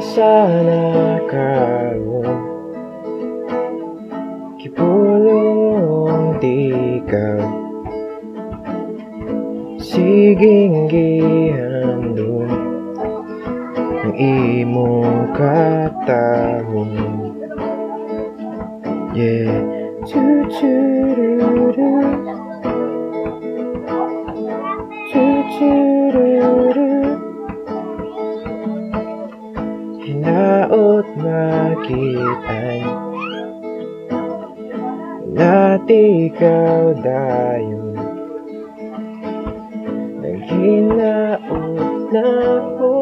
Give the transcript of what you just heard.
sana karon Kipulong di ka. Siging gihandom Ang imong katahong. Yeah. Chu-chu-ru-ru makitaan Nati ikaw dayon Naghinaot na ako